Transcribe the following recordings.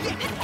Yeah.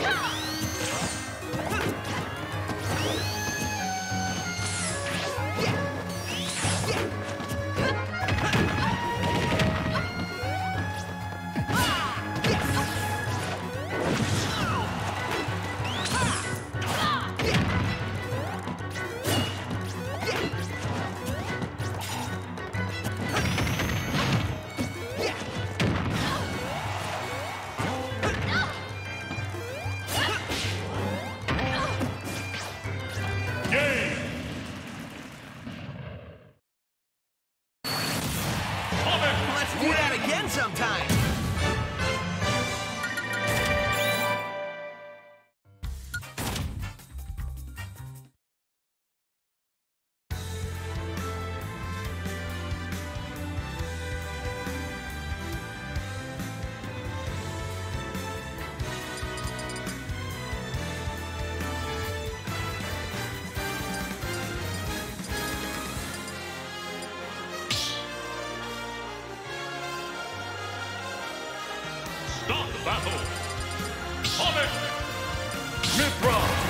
Let's go! Battle. Sonic Mithra.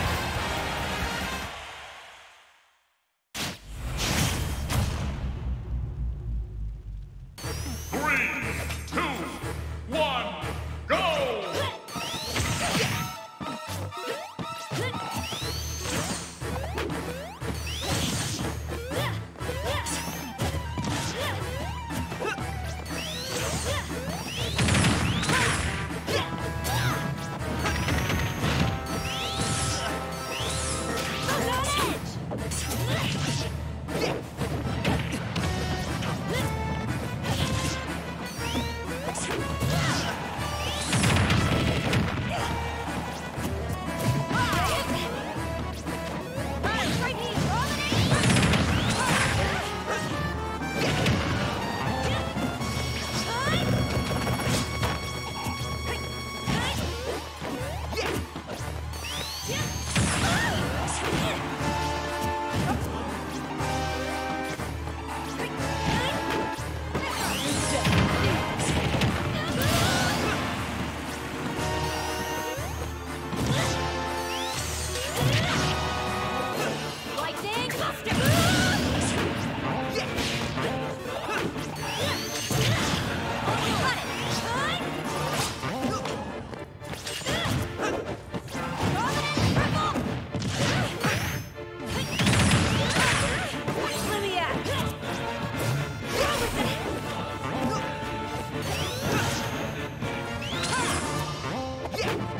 Yeah!